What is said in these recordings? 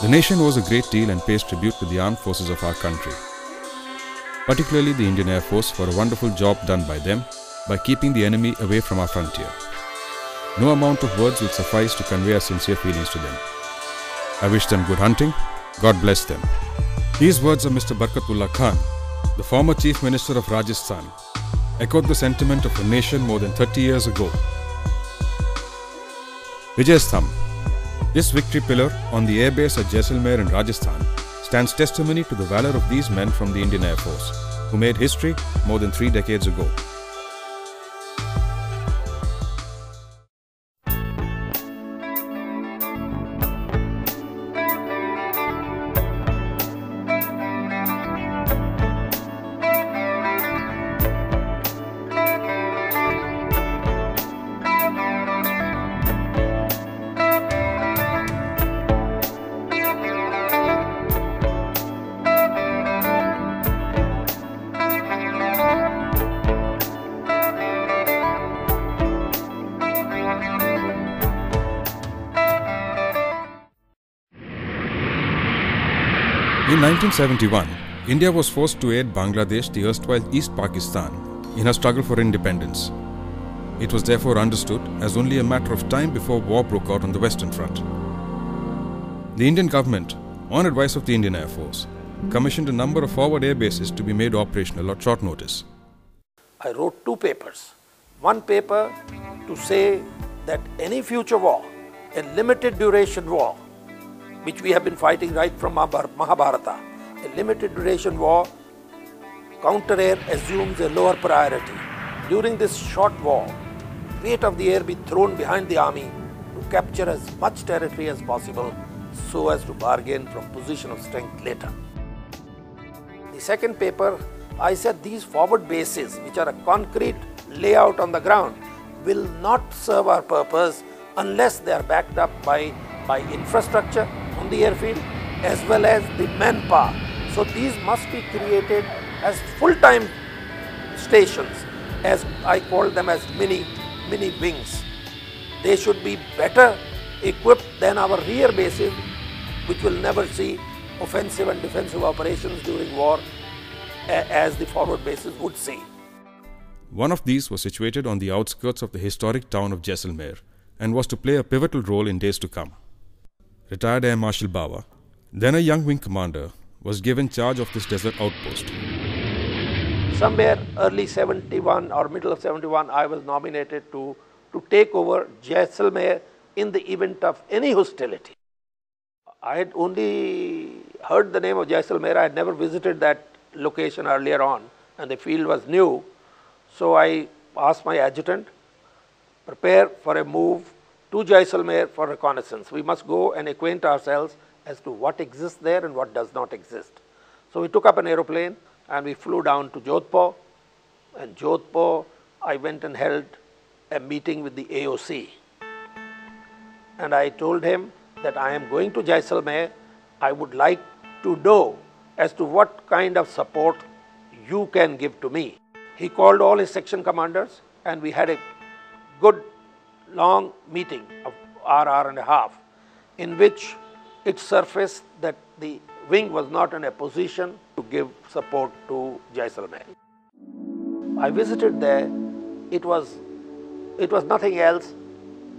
The nation owes a great deal and pays tribute to the armed forces of our country, particularly the Indian Air Force, for a wonderful job done by them by keeping the enemy away from our frontier. No amount of words will suffice to convey our sincere feelings to them. I wish them good hunting. God bless them. These words of Mr. Barkatullah Khan, the former Chief Minister of Rajasthan, echoed the sentiment of a nation more than 30 years ago. Vijayastham, this victory pillar on the airbase at Jaisalmer in Rajasthan stands testimony to the valor of these men from the Indian Air Force, who made history more than three decades ago. In 1971, India was forced to aid Bangladesh, the erstwhile East Pakistan, in her struggle for independence. It was therefore understood as only a matter of time before war broke out on the Western Front. The Indian government, on advice of the Indian Air Force, commissioned a number of forward air bases to be made operational at short notice. I wrote two papers. One paper to say that any future war, a limited duration war, which we have been fighting right from Mahabharata. A limited duration war, counter air assumes a lower priority. During this short war, weight of the air be thrown behind the army to capture as much territory as possible so as to bargain from position of strength later. The second paper, I said these forward bases, which are a concrete layout on the ground, will not serve our purpose unless they are backed up by by infrastructure on the airfield as well as the manpower. So these must be created as full-time stations as I call them as mini, mini wings. They should be better equipped than our rear bases which will never see offensive and defensive operations during war as the forward bases would see. One of these was situated on the outskirts of the historic town of Jaisalmer and was to play a pivotal role in days to come retired Air Marshal Bawa, then a young wing commander, was given charge of this desert outpost. Somewhere early 71 or middle of 71, I was nominated to, to take over Jaisalmer in the event of any hostility. I had only heard the name of Jaisalmer, I had never visited that location earlier on and the field was new. So I asked my adjutant, prepare for a move to Jaisalmer for reconnaissance. We must go and acquaint ourselves as to what exists there and what does not exist. So, we took up an aeroplane and we flew down to Jodhpur and Jodhpur I went and held a meeting with the AOC and I told him that I am going to Jaisalmer, I would like to know as to what kind of support you can give to me. He called all his section commanders and we had a good long meeting of hour, hour and a half in which it surfaced that the wing was not in a position to give support to Jaisalmer. I visited there, it was, it was nothing else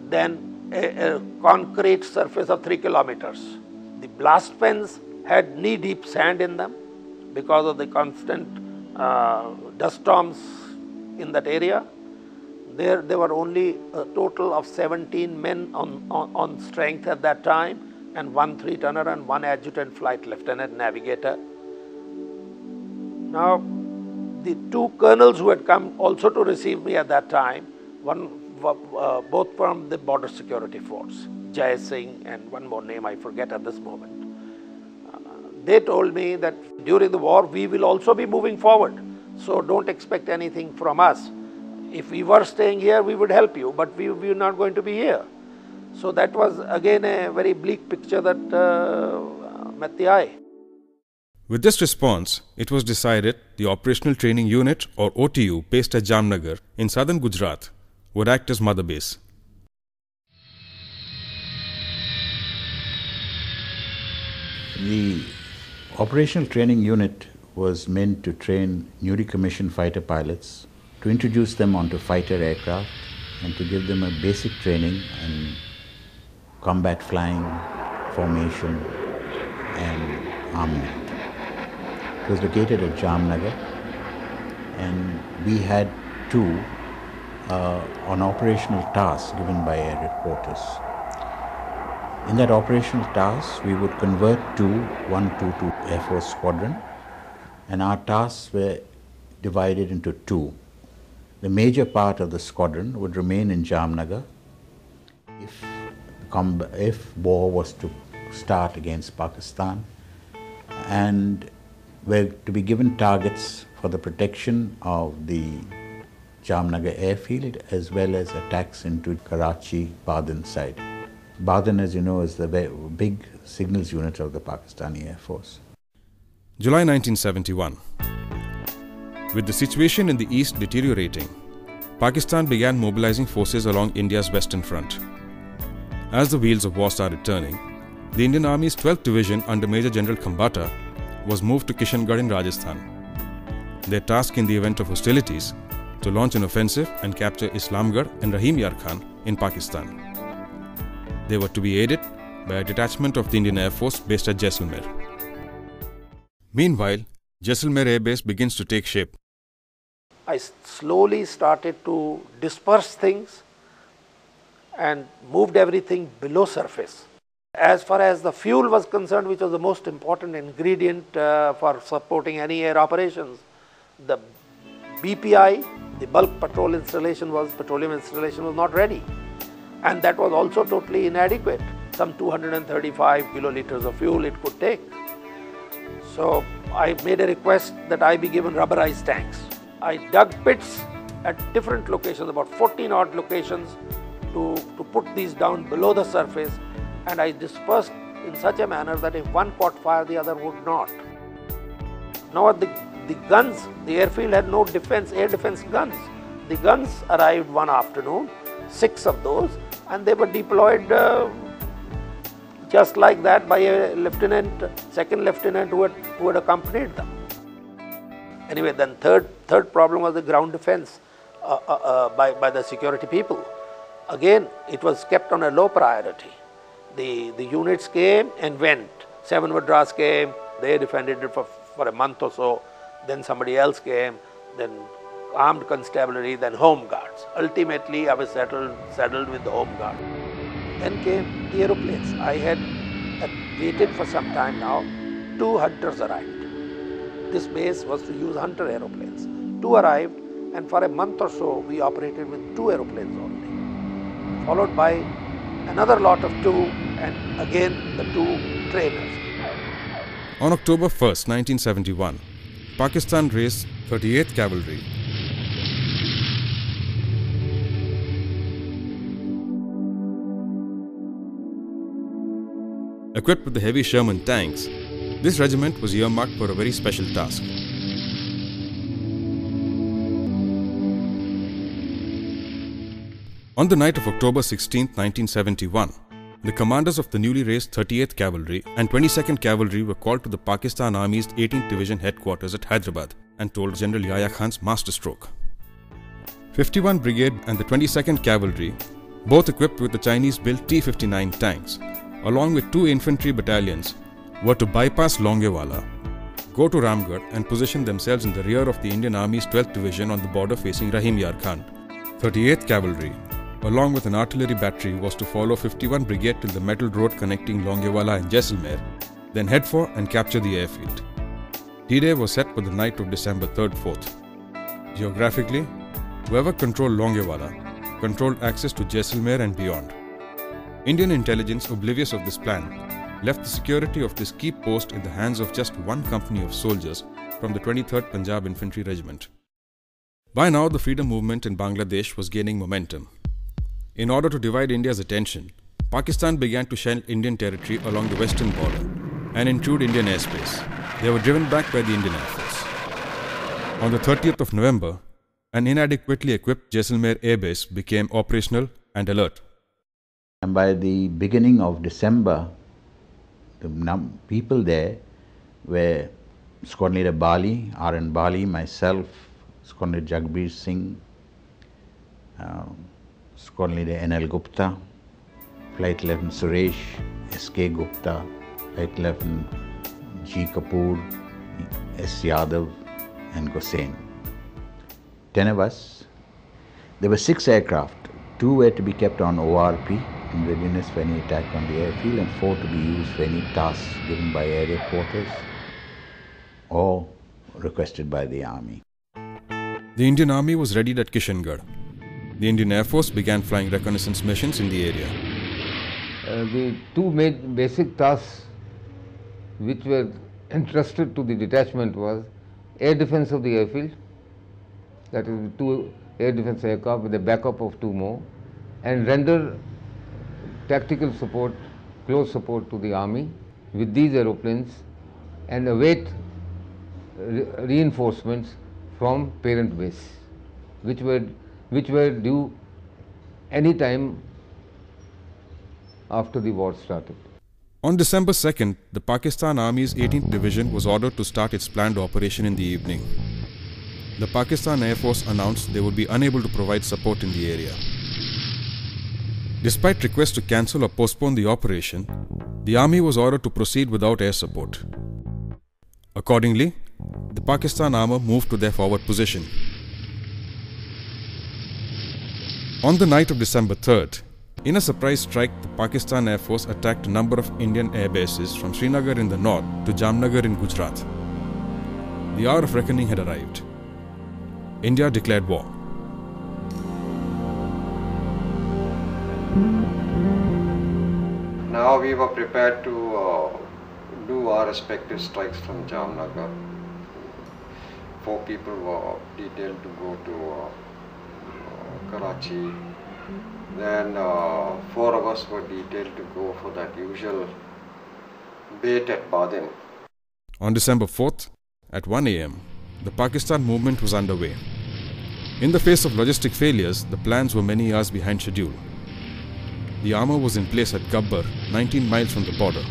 than a, a concrete surface of 3 kilometers. The blast pens had knee-deep sand in them because of the constant uh, dust storms in that area there, there were only a total of 17 men on, on, on strength at that time, and one three tonner and one adjutant flight lieutenant navigator. Now, the two colonels who had come also to receive me at that time, one uh, both from the border security force, Jai Singh and one more name I forget at this moment. Uh, they told me that during the war we will also be moving forward, so don't expect anything from us. If we were staying here, we would help you, but we, are were not going to be here. So that was again a very bleak picture that uh, met the eye. With this response, it was decided the Operational Training Unit or OTU based at Jamnagar in southern Gujarat would act as mother base. The Operational Training Unit was meant to train newly commissioned fighter pilots to introduce them onto fighter aircraft, and to give them a basic training in combat flying, formation, and armament. It was located at Jamnagar, and we had two uh, on operational tasks given by air reporters. In that operational task, we would convert to 122 Air Force Squadron, and our tasks were divided into two. The major part of the squadron would remain in Jamnagar if, if war was to start against Pakistan, and were to be given targets for the protection of the Jamnagar airfield as well as attacks into Karachi, Badin side. Badin, as you know, is the big signals unit of the Pakistani Air Force. July 1971. With the situation in the east deteriorating, Pakistan began mobilizing forces along India's western front. As the wheels of war started turning, the Indian Army's 12th Division under Major General Khambata was moved to Kishangarh in Rajasthan. Their task in the event of hostilities to launch an offensive and capture Islamgarh and Rahim Yar Khan in Pakistan. They were to be aided by a detachment of the Indian Air Force based at Jaisalmer. Meanwhile, Jaisalmer Air Base begins to take shape. I slowly started to disperse things and moved everything below surface. As far as the fuel was concerned, which was the most important ingredient uh, for supporting any air operations, the BPI, the bulk petrol installation was, petroleum installation was not ready and that was also totally inadequate. Some 235 kiloliters of fuel it could take. So I made a request that I be given rubberized tanks. I dug pits at different locations, about 14 odd locations to, to put these down below the surface and I dispersed in such a manner that if one caught fire, the other would not. Now the, the guns, the airfield had no defense, air defense guns. The guns arrived one afternoon, six of those, and they were deployed uh, just like that by a lieutenant, second lieutenant who had, who had accompanied them. Anyway, then third, third problem was the ground defense uh, uh, uh, by, by the security people. Again, it was kept on a low priority. The, the units came and went. Seven Madras came, they defended it for, for a month or so. Then somebody else came, then armed constabulary, then home guards. Ultimately, I was settled, settled with the home guard. Then came the aeroplanes. I had waited for some time now. Two hunters arrived. This base was to use hunter aeroplanes. Two arrived, and for a month or so, we operated with two aeroplanes only, followed by another lot of two, and again the two trainers. On October 1st, 1971, Pakistan raised 38th Cavalry Equipped with the heavy Sherman tanks, this regiment was earmarked for a very special task. On the night of October 16, 1971, the commanders of the newly raised 38th Cavalry and 22nd Cavalry were called to the Pakistan Army's 18th Division headquarters at Hyderabad and told General Yahya Khan's masterstroke. 51 Brigade and the 22nd Cavalry, both equipped with the Chinese built T 59 tanks, along with two infantry battalions, were to bypass Longewala, go to Ramgarh, and position themselves in the rear of the Indian Army's 12th Division on the border facing Rahim Yar Khan. 38th Cavalry, along with an artillery battery, was to follow 51 Brigade till the metal road connecting Longewala and Jaisalmer, then head for and capture the airfield. D-Day was set for the night of December 3rd 4th. Geographically, whoever controlled Longewala controlled access to Jaisalmer and beyond. Indian intelligence, oblivious of this plan, left the security of this key post in the hands of just one company of soldiers from the 23rd Punjab Infantry Regiment. By now, the freedom movement in Bangladesh was gaining momentum. In order to divide India's attention, Pakistan began to shell Indian territory along the western border and intrude Indian airspace. They were driven back by the Indian Air Force. On the 30th of November, an inadequately equipped Jaisalmer Air Base became operational and alert. And by the beginning of December, the num- people there were Squadron Leader Bali, R.N. Bali, myself, Squadron Leader Jagbir Singh, uh, Squadron Leader N.L. Gupta, Flight Lieutenant Suresh, S.K. Gupta, Flight Lieutenant G. Kapoor, S. Yadav, and Gosain. Ten of us. There were six aircraft. Two were to be kept on ORP in readiness for any attack on the airfield, and four to be used for any tasks given by area quarters or requested by the army. The Indian Army was readied at Kishangarh. The Indian Air Force began flying reconnaissance missions in the area. Uh, the two main basic tasks which were entrusted to the detachment was air defense of the airfield, that is two air defense aircraft with a backup of two more, and render tactical support, close support to the army with these aeroplanes and await re- reinforcements from parent base, which were, which were due any time after the war started. On December 2nd, the Pakistan Army's 18th Division was ordered to start its planned operation in the evening. The Pakistan Air Force announced they would be unable to provide support in the area. Despite requests to cancel or postpone the operation, the army was ordered to proceed without air support. Accordingly, the Pakistan armor moved to their forward position. On the night of December 3rd, in a surprise strike, the Pakistan Air Force attacked a number of Indian air bases from Srinagar in the north to Jamnagar in Gujarat. The hour of reckoning had arrived. India declared war. Now we were prepared to uh, do our respective strikes from Jamnagar. Four people were detailed to go to uh, Karachi. Then uh, four of us were detailed to go for that usual bait at Badin. On December 4th, at 1 am, the Pakistan movement was underway. In the face of logistic failures, the plans were many hours behind schedule. The armor was in place at Gabbar, 19 miles from the border.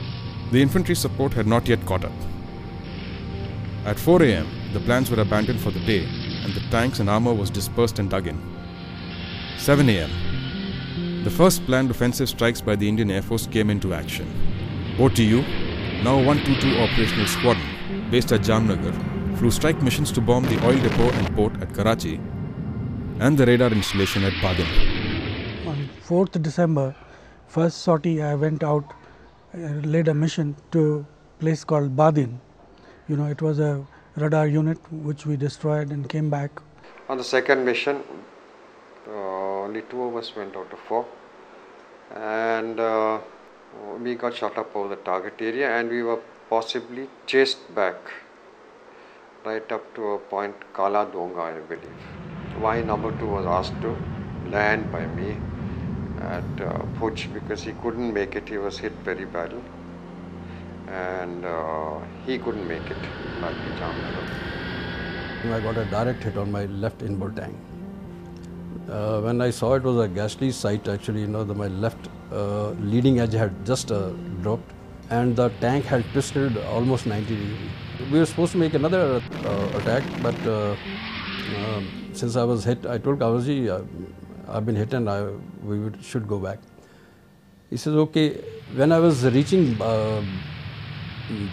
The infantry support had not yet caught up. At 4 am, the plans were abandoned for the day and the tanks and armor was dispersed and dug in. 7 am, the first planned offensive strikes by the Indian Air Force came into action. OTU, now 122 Operational Squadron, based at Jamnagar, flew strike missions to bomb the oil depot and port at Karachi and the radar installation at Badin. On 4th December, first sortie I went out, uh, led a mission to a place called Badin. You know, it was a radar unit which we destroyed and came back. On the second mission, uh, only two of us went out of four, and uh, we got shot up over the target area, and we were possibly chased back right up to a point Kala Donga, I believe. Y number two was asked to land by me at uh, Bhuj because he couldn't make it. He was hit very badly, and uh, he couldn't make it. I got a direct hit on my left inboard tank. Uh, when I saw it was a ghastly sight actually, you know, the, my left uh, leading edge had just uh, dropped and the tank had twisted almost 90 degrees. We were supposed to make another uh, attack, but uh, um, since I was hit, I told Kawaji, uh, I've been hit and I, we would, should go back. He says, okay. When I was reaching uh,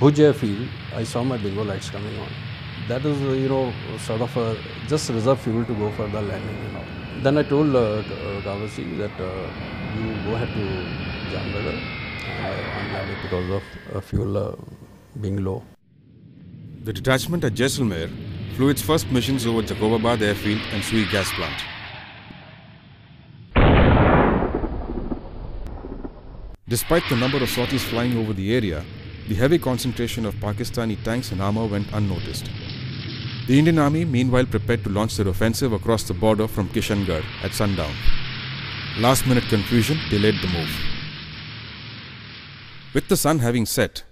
airfield, I saw my bingo lights coming on. That is, you know, sort of a, just reserve fuel to go for the landing and all. Then I told uh, uh, that uh, you go ahead to Jamnagar I'm unlanded because of uh, fuel being low. The detachment at Jaisalmer flew its first missions over Jacobabad airfield and Sui gas plant. Despite the number of sorties flying over the area, the heavy concentration of Pakistani tanks and armor went unnoticed. The Indian Army meanwhile prepared to launch their offensive across the border from Kishangarh at sundown. Last minute confusion delayed the move. With the sun having set,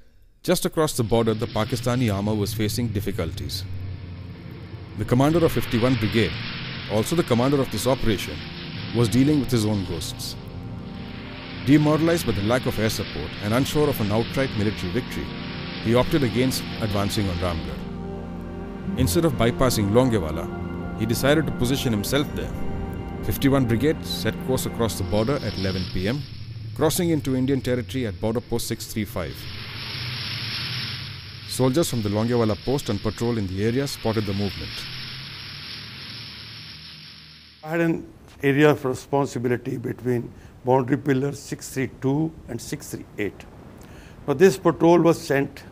just across the border the Pakistani armor was facing difficulties. The commander of 51 Brigade, also the commander of this operation, was dealing with his own ghosts. Demoralized by the lack of air support and unsure of an outright military victory, he opted against advancing on Ramgarh. Instead of bypassing Longewala, he decided to position himself there. 51 Brigade set course across the border at 11 pm, crossing into Indian territory at border post 635. Soldiers from the Longewala post on patrol in the area spotted the movement. I had an area of responsibility between boundary pillars 632 and 638. Now, this patrol was sent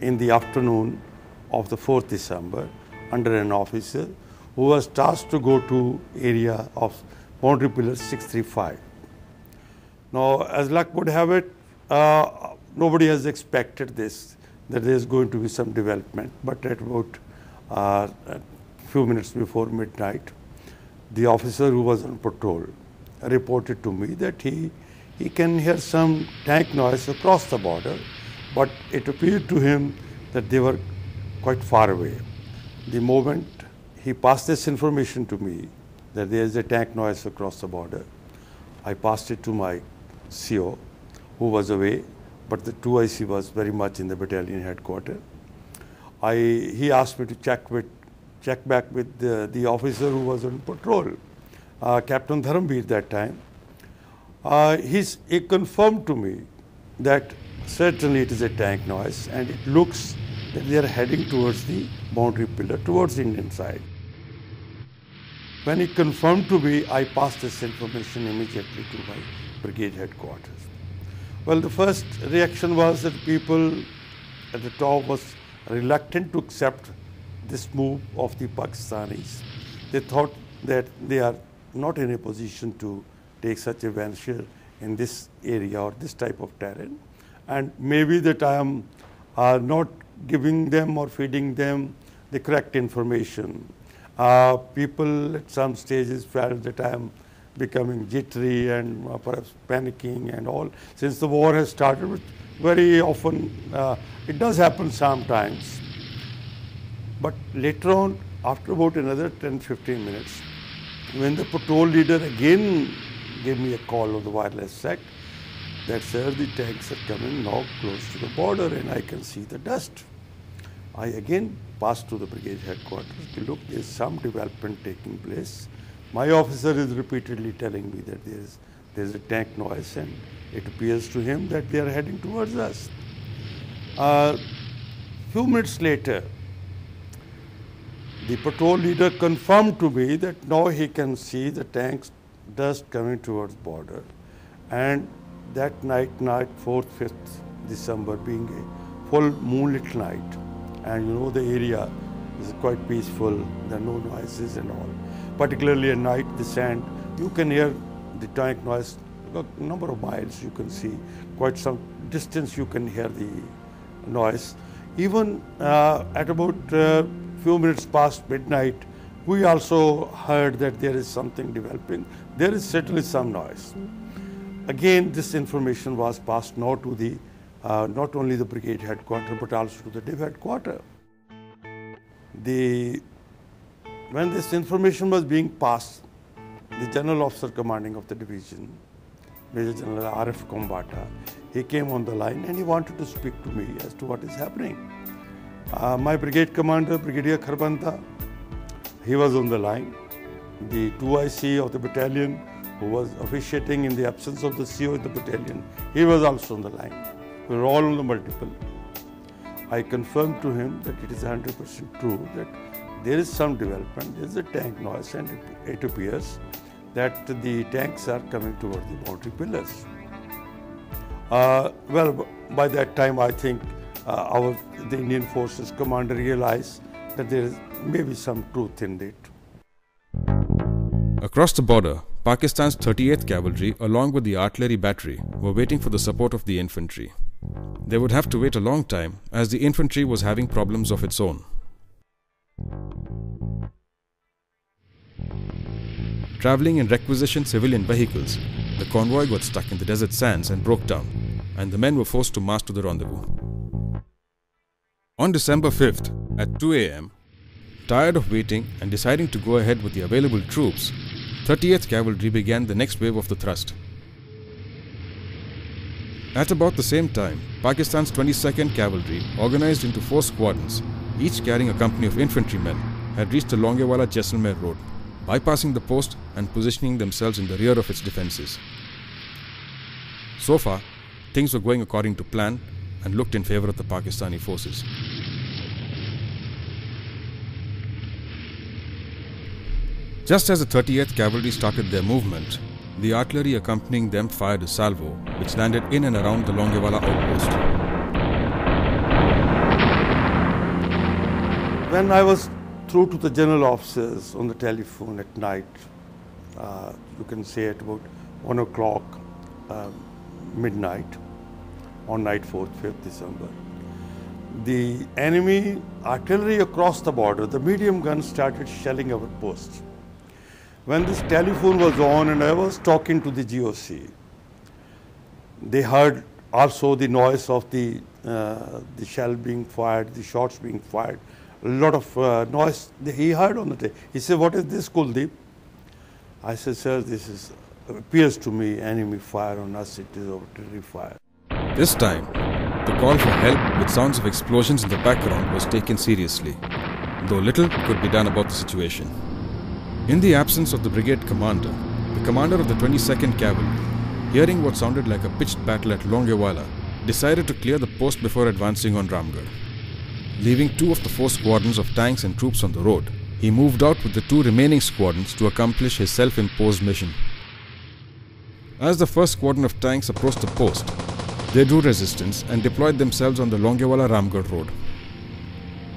in the afternoon of the 4th December under an officer who was tasked to go to area of boundary pillar 635. Now, as luck would have it, uh, nobody has expected this, that there is going to be some development. But at about uh, a few minutes before midnight, the officer who was on patrol reported to me that he, he can hear some tank noise across the border, but it appeared to him that they were quite far away. The moment he passed this information to me, that there is a tank noise across the border, I passed it to my CO, who was away, but the 2IC was very much in the battalion headquarters. I, he asked me to check with check back with the, the officer who was on patrol, uh, Captain Dharambir that time. Uh, he's, he confirmed to me that certainly it is a tank noise and it looks they are heading towards the boundary pillar, towards the Indian side. When he confirmed to me, I passed this information immediately to my brigade headquarters. Well, the first reaction was that people at the top was reluctant to accept this move of the Pakistanis. They thought that they are not in a position to take such a venture in this area or this type of terrain. And maybe that I am uh, not giving them or feeding them the correct information. Uh, people at some stages felt that I am becoming jittery and uh, perhaps panicking and all. Since the war has started, very often uh, it does happen sometimes. But later on, after about another 10 15 minutes, when the patrol leader again gave me a call on the wireless set, that sir, the tanks are coming now close to the border and I can see the dust. I again passed to the brigade headquarters to look, there is some development taking place. My officer is repeatedly telling me that there is, there is a tank noise and it appears to him that they are heading towards us. A uh, few minutes later, the patrol leader confirmed to me that now he can see the tanks dust coming towards border and that night, night 4th, 5th December being a full moonlit night and you know the area is quite peaceful, there are no noises and all. Particularly at night, the sand, you can hear the tank noise a number of miles you can see, quite some distance you can hear the noise. Even uh, at about uh, few minutes past midnight, we also heard that there is something developing. There is certainly some noise. Again, this information was passed not to the, uh, not only the brigade headquarters, but also to the div headquarters. The, when this information was being passed, the general officer commanding of the division, Major General R.F. Khambata, he came on the line and he wanted to speak to me as to what is happening. Uh, my brigade commander, Brigadier Kharbanda, he was on the line. The 2IC of the battalion, who was officiating in the absence of the CO in the battalion, he was also on the line. We were all on the multiple. I confirmed to him that it is 100% true that there is some development, there is a tank noise, and it, it appears that the tanks are coming toward the boundary pillars. Uh, well, by that time, I think uh, our the Indian Forces commander realized that there is maybe some truth in it. Across the border, Pakistan's 38th Cavalry, along with the artillery battery, were waiting for the support of the infantry. They would have to wait a long time as the infantry was having problems of its own. Traveling in requisitioned civilian vehicles, the convoy got stuck in the desert sands and broke down, and the men were forced to march to the rendezvous. On December 5th at 2 am, tired of waiting and deciding to go ahead with the available troops, 30th Cavalry began the next wave of the thrust. At about the same time, Pakistan's 22nd Cavalry, organized into four squadrons, each carrying a company of infantrymen, had reached the Longewala Jaisalmer road, bypassing the post and positioning themselves in the rear of its defenses. So far, things were going according to plan and looked in favor of the Pakistani forces. Just as the 38th Cavalry started their movement, the artillery accompanying them fired a salvo, which landed in and around the Longewala outpost. When I was through to the general officers on the telephone at night, uh, you can say at about 1 o'clock, uh, midnight, on night 4th, 5th December. The enemy artillery across the border, the medium guns started shelling our posts. When this telephone was on and I was talking to the GOC, they heard also the noise of the, uh, the shell being fired, the shots being fired, a lot of uh, noise he heard on the tape. He said, what is this, Kuldeep? I said, sir, this is, appears to me enemy fire on us, it is artillery fire. This time, the call for help with sounds of explosions in the background was taken seriously, though little could be done about the situation. In the absence of the brigade commander, the commander of the 22nd Cavalry, hearing what sounded like a pitched battle at Longewala, decided to clear the post before advancing on Ramgarh. Leaving two of the four squadrons of tanks and troops on the road, he moved out with the two remaining squadrons to accomplish his self imposed mission. As the first squadron of tanks approached the post, they drew resistance and deployed themselves on the Longewala Ramgarh road.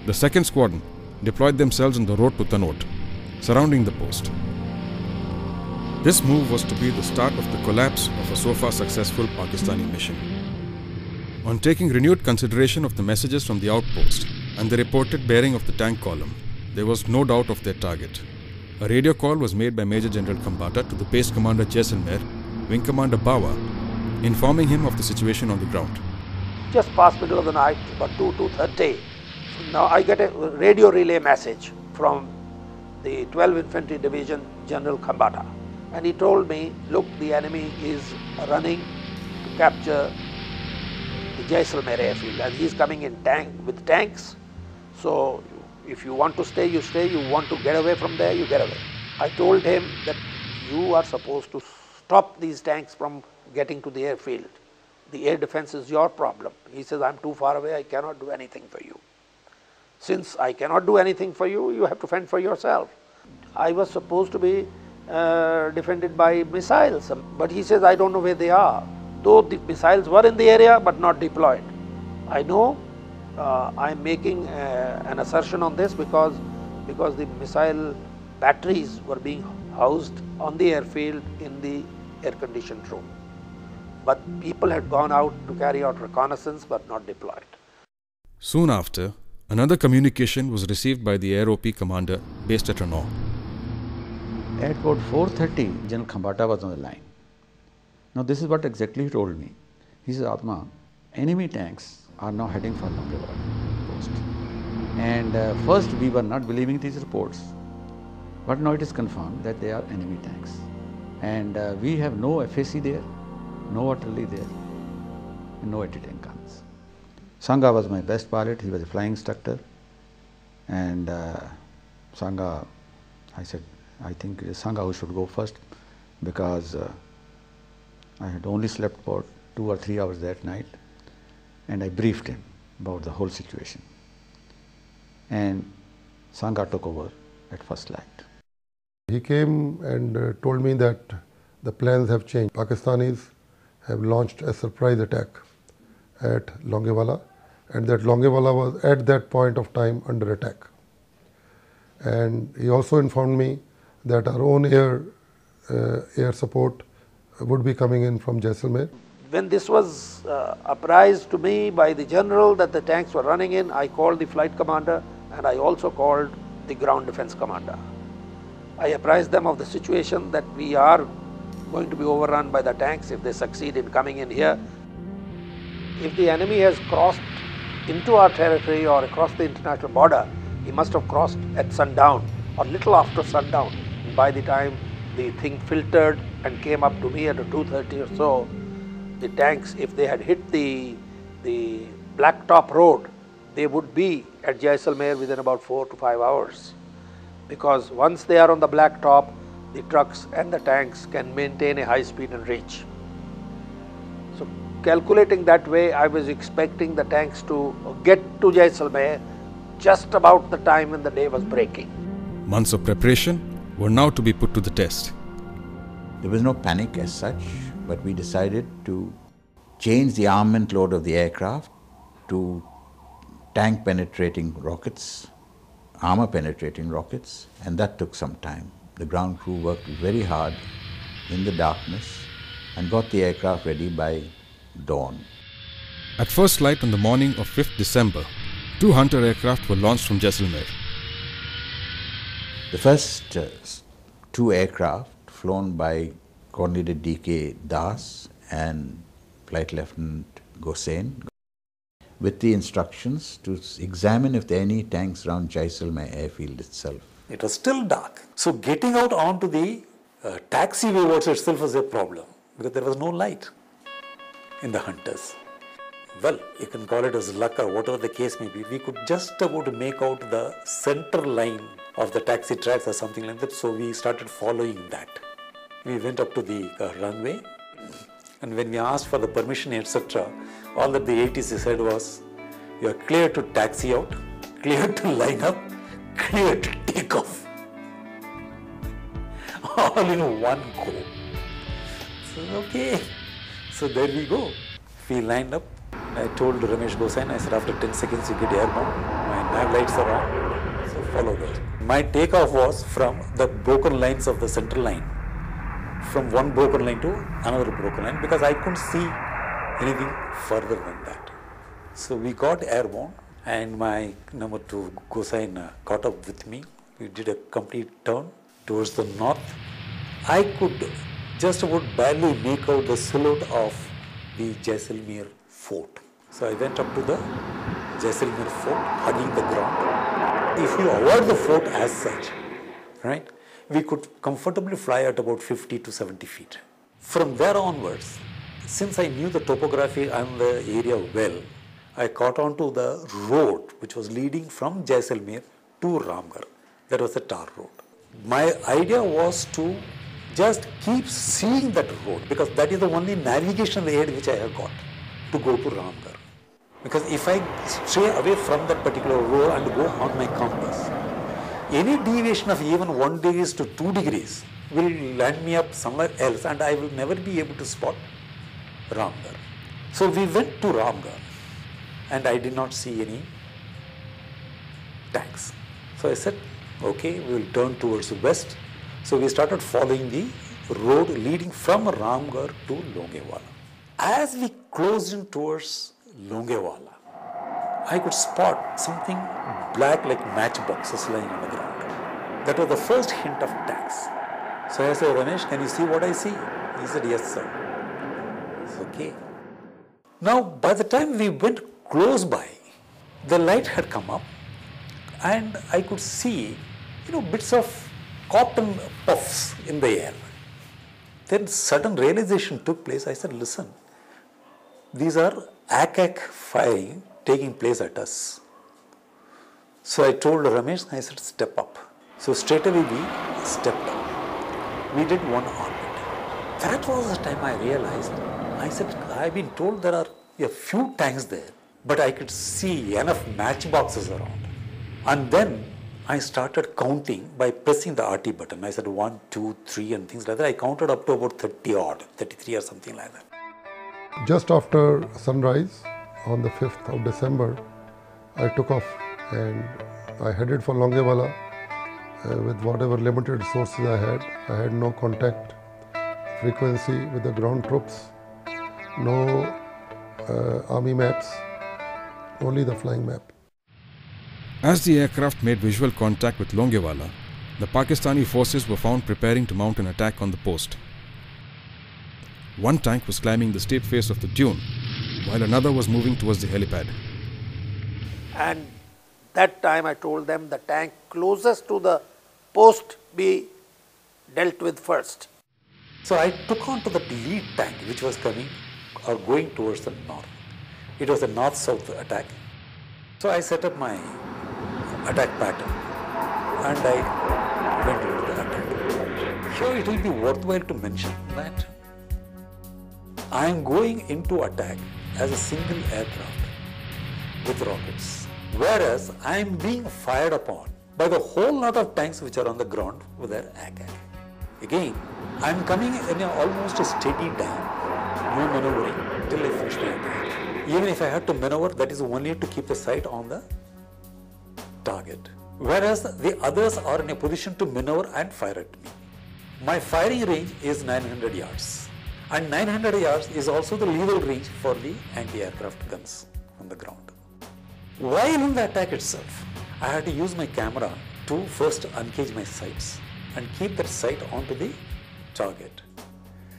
The second squadron deployed themselves on the road to Tanot, surrounding the post. This move was to be the start of the collapse of a so far successful Pakistani mission. On taking renewed consideration of the messages from the outpost and the reported bearing of the tank column, there was no doubt of their target. A radio call was made by Major General Khambata to the base commander Jaisalmer, Wing Commander Bawa, informing him of the situation on the ground. Just past middle of the night, about 2, 2.30, now I get a radio relay message from the 12th Infantry Division General Khambata. And he told me, look, the enemy is running to capture the Jaisalmer airfield and he's coming in tank with tanks. So if you want to stay, you stay. You want to get away from there, you get away. I told him that you are supposed to stop these tanks from getting to the airfield. The air defense is your problem. He says, I'm too far away, I cannot do anything for you. Since I cannot do anything for you, you have to fend for yourself. I was supposed to be uh, defended by missiles, but he says, I don't know where they are. Though the missiles were in the area, but not deployed. I know uh, I'm making uh, an assertion on this because, because the missile batteries were being housed on the airfield in the air-conditioned room. But people had gone out to carry out reconnaissance but not deployed. Soon after, another communication was received by the Air OP commander based at Renault. At about 4.30, General Khambata was on the line. Now this is what exactly he told me. He said, Atma, enemy tanks are now heading for Longewala post. And uh, first we were not believing these reports, but now it is confirmed that they are enemy tanks. And uh, we have no FAC there, no artillery there, no anti-tank. Sangha was my best pilot, he was a flying instructor. And uh, Sangha, I said, I think Sangha who should go first because uh, I had only slept for two or three hours that night and I briefed him about the whole situation. And Sangha took over at first light. He came and uh, told me that the plans have changed. Pakistanis have launched a surprise attack at Longewala and that Longewala was at that point of time under attack. And he also informed me that our own air, uh, air support would be coming in from Jaisalmer. When this was uh, apprised to me by the general that the tanks were running in, I called the flight commander and I also called the ground defense commander. I apprised them of the situation that we are going to be overrun by the tanks if they succeed in coming in here. If the enemy has crossed into our territory or across the international border, he must have crossed at sundown or little after sundown. And by the time the thing filtered and came up to me at 2.30 or so, the tanks, if they had hit the, the blacktop road, they would be at Jaisalmer within about four to five hours. Because once they are on the blacktop, the trucks and the tanks can maintain a high speed and reach. So, calculating that way, I was expecting the tanks to get to Jaisalmer just about the time when the day was breaking. Months of preparation were now to be put to the test. There was no panic as such, but we decided to change the armament load of the aircraft to tank penetrating rockets, armor penetrating rockets, and that took some time. The ground crew worked very hard in the darkness and got the aircraft ready by dawn. At first light on the morning of 5th December, two Hunter aircraft were launched from Jaisalmer. The first uh, two aircraft flown by Coordinator D.K. Das and Flight Lieutenant Gosain with the instructions to examine if there are any tanks around Jaisalmer airfield itself. It was still dark. So getting out onto the uh, taxiway was itself was a problem because there was no light in the hunters. Well, you can call it as luck or whatever the case may be. We could just about make out the center line of the taxi tracks or something like that. So we started following that. We went up to the uh, runway and when we asked for the permission, etc., all that the ATC said was, you are clear to taxi out, clear to line up, clear to take off. All in one go. So, okay. So there we go. We lined up. I told Ramesh Gosain, I said, after 10 seconds you get airborne. My nav lights are on. So follow that. My takeoff was from the broken lines of the central line. From one broken line to another broken line because I couldn't see anything further than that. So we got airborne and my number two Gosain uh, caught up with me. We did a complete turn towards the north. I could just about barely make out the silhouette of the Jaisalmer fort. So I went up to the Jaisalmer fort, hugging the ground. If you avoid the fort as such, right, we could comfortably fly at about 50 to 70 feet. From there onwards, since I knew the topography and the area well, I caught on to the road which was leading from Jaisalmer to Ramgarh. That was the tar road. My idea was to just keep seeing that road because that is the only navigation aid which I have got to go to Ramgarh. Because if I stray away from that particular road and go on my compass, any deviation of even 1 degrees to 2 degrees will land me up somewhere else and I will never be able to spot Ramgarh. So we went to Ramgarh and I did not see any tanks. So I said, okay, we will turn towards the west. So we started following the road leading from Ramgarh to Longewala. As we closed in towards Longewala, I could spot something black like matchboxes lying on the ground. That was the first hint of tanks. So I said, Ramesh, can you see what I see? He said, yes, sir. It's okay. Now, by the time we went close by, the light had come up and I could see, you know, bits of cotton puffs in the air. Then sudden realization took place. I said, listen, these are ack firing taking place at us. So I told Ramesh, I said, step up. So straight away we stepped up. We did one orbit. That was the time I realized, I said, I've been told there are a few tanks there, but I could see enough matchboxes around. And then I started counting by pressing the RT button. I said one, two, three, and things like that. I counted up to about 30 odd, 33 or something like that. Just after sunrise on the 5th of December, I took off and I headed for Longewala uh, with whatever limited resources I had. I had no contact frequency with the ground troops, no uh, army maps, only the flying map. As the aircraft made visual contact with Longewala, the Pakistani forces were found preparing to mount an attack on the post. One tank was climbing the steep face of the dune, while another was moving towards the helipad. And that time I told them the tank closest to the post be dealt with first. So I took on to the lead tank which was coming or going towards the north. It was a north-south attack. So I set up my attack pattern and I went into the attack. Here it will be worthwhile to mention that I am going into attack as a single aircraft with rockets, whereas I am being fired upon by the whole lot of tanks which are on the ground with their ack-ack. Again, I am coming in a almost a steady dive, no maneuvering till I finish my attack. Even if I had to maneuver, that is only to keep the sight on the target. Whereas the others are in a position to maneuver and fire at me. My firing range is 900 yards. And 900 yards is also the lethal range for the anti-aircraft guns on the ground. While in the attack itself, I had to use my camera to first uncage my sights and keep that sight onto the target.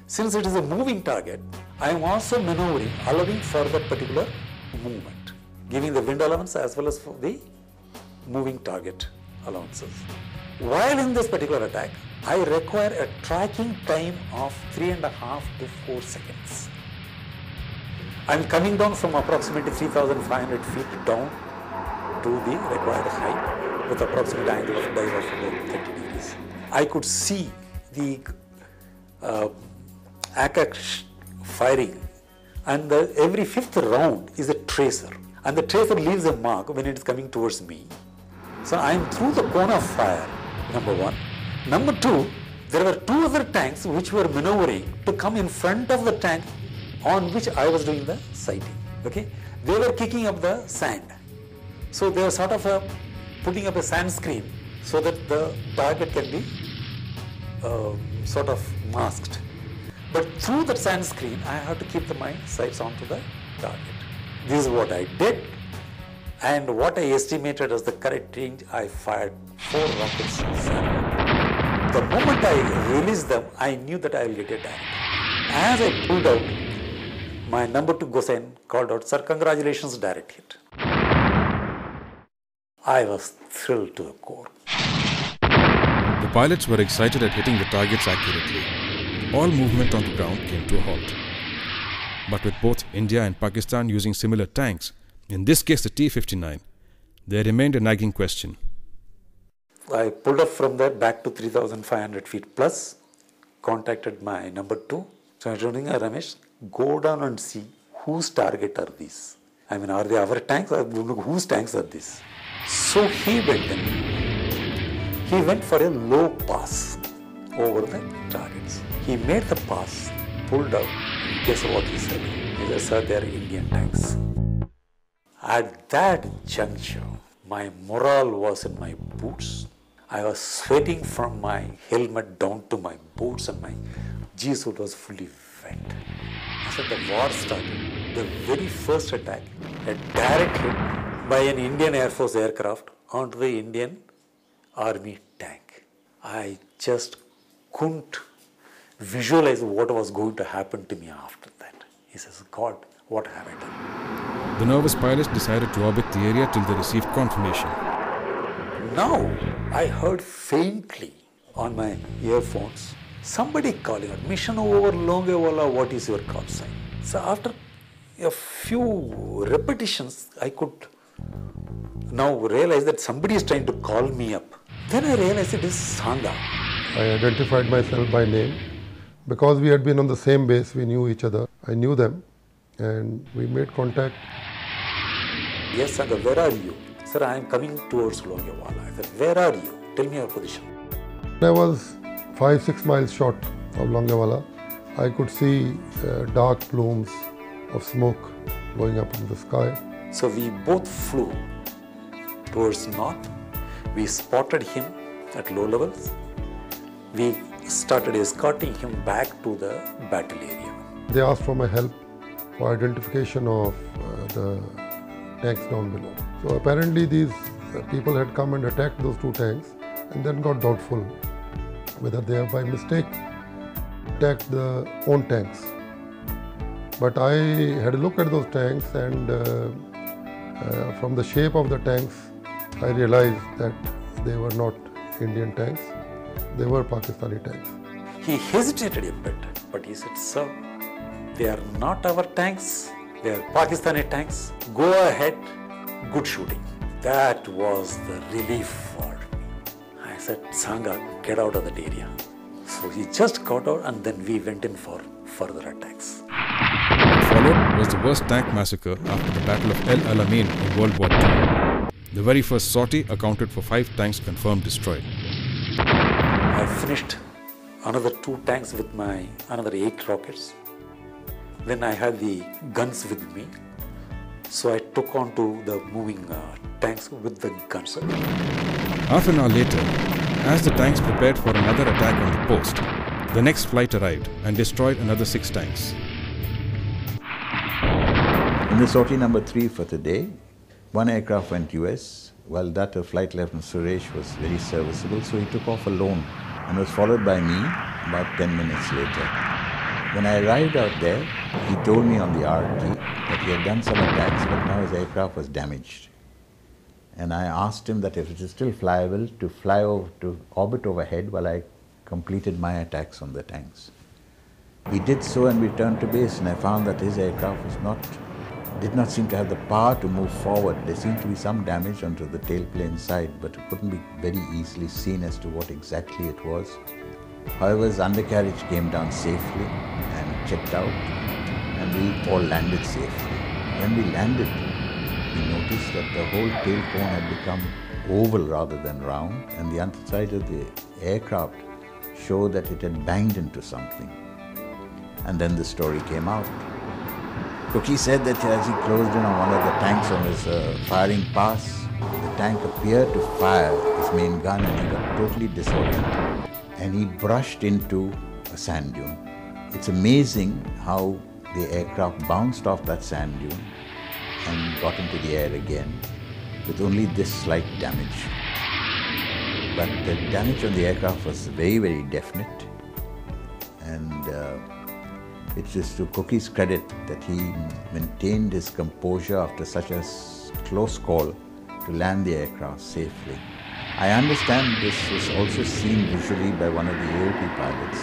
Since it is a moving target, I am also maneuvering, allowing for that particular movement, giving the wind allowance as well as for the moving target allowances. While in this particular attack, I require a tracking time of three and a half to four seconds. I'm coming down from approximately 3,500 feet down to the required height with approximate angle of dive of about 30 degrees. I could see the uh, ack-ack firing and the, every fifth round is a tracer and the tracer leaves a mark when it is coming towards me. So I am through the cone of fire, number one. Number two, there were two other tanks which were maneuvering to come in front of the tank on which I was doing the sighting. Okay, they were kicking up the sand, so they were sort of uh, putting up a sand screen so that the target can be uh, sort of masked. But through that sand screen, I have to keep the, my sights onto the target. This is what I did, and what I estimated as the correct range, I fired four rockets. The moment I released them, I knew that I will get a direct. As I pulled out, my number two Gosain called out, Sir, congratulations, direct hit. I was thrilled to the core. The pilots were excited at hitting the targets accurately. All movement on the ground came to a halt. But with both India and Pakistan using similar tanks, in this case the T 59, there remained a nagging question. I pulled up from there back to 3,500 feet plus, contacted my number two. So I told him, Ramesh, go down and see whose target are these. I mean, are they our tanks or whose tanks are these? So he went in. He went for a low pass over the targets. He made the pass, pulled out. Guess what he said? He said, sir, they are Indian tanks. At that juncture, my morale was in my boots. I was sweating from my helmet down to my boots and my G suit was fully wet. Said the war started. The very first attack, a direct hit by an Indian Air Force aircraft onto the Indian Army tank. I just couldn't visualize what was going to happen to me after that. He says, God, what have I done? The nervous pilots decided to orbit the area till they received confirmation. Now I heard faintly on my earphones somebody calling out, Mission over Longewala, what is your call sign? So after a few repetitions, I could now realize that somebody is trying to call me up. Then I realized it is Sanga. I identified myself by name. Because we had been on the same base, we knew each other. I knew them and we made contact. Yes, Sanga, where are you? Sir, I am coming towards Longewala. I said, Where are you? Tell me your position. I was five, six miles short of Longewala. I could see uh, dark plumes of smoke going up in the sky. So we both flew towards north. We spotted him at low levels. We started escorting him back to the battle area. They asked for my help for identification of uh, the tanks down below. So apparently these uh, people had come and attacked those two tanks and then got doubtful whether they have by mistake attacked the own tanks. But I had a look at those tanks and uh, uh, from the shape of the tanks I realized that they were not Indian tanks, they were Pakistani tanks. He hesitated a bit, but he said, Sir, They are not our tanks, they are Pakistani tanks. Go ahead, good shooting. That was the relief for me. I said, Sangha, get out of that area. So he just got out and then we went in for further attacks. What followed was the worst tank massacre after the Battle of El Alamein in World War II. The very first sortie accounted for five tanks confirmed destroyed. I finished another two tanks with my another eight rockets. Then I had the guns with me. So I took on to the moving uh, tanks with the guns. Half an hour later, as the tanks prepared for another attack on the post, the next flight arrived and destroyed another six tanks. In the sortie number three for today, one aircraft went US, while that of Flight Lieutenant Suresh was very serviceable, so he took off alone and was followed by me about 10 minutes later. When I arrived out there, he told me on the RT that he had done some attacks, but now his aircraft was damaged. And I asked him that if it is still flyable, to fly over to orbit overhead while I completed my attacks on the tanks. He did so and returned to base, and I found that his aircraft was not, did not seem to have the power to move forward. There seemed to be some damage onto the tailplane side, but it couldn't be very easily seen as to what exactly it was. However, his undercarriage came down safely and checked out, and we all landed safely. When we landed, we noticed that the whole tail cone had become oval rather than round, and the underside of the aircraft showed that it had banged into something. And then the story came out. Cookie said that as he closed in on one of the tanks on his uh, firing pass, the tank appeared to fire his main gun and he got totally disoriented. And he brushed into a sand dune. It's amazing how the aircraft bounced off that sand dune and got into the air again with only this slight damage. But the damage on the aircraft was very, very definite. And uh, it's just to Cookie's credit that he maintained his composure after such a close call to land the aircraft safely. I understand this was also seen visually by one of the AOP pilots.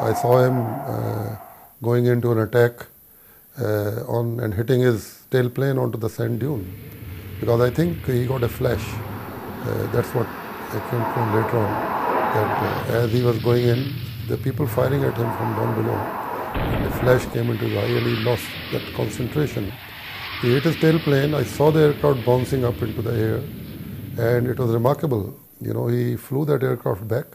I saw him uh, going into an attack uh, on and hitting his tailplane onto the sand dune because I think he got a flash. Uh, that's what I came to later on that uh, as he was going in, the people firing at him from down below, and the flash came into his eye and he lost that concentration. He hit his tailplane. I saw the aircraft bouncing up into the air, and it was remarkable. You know, he flew that aircraft back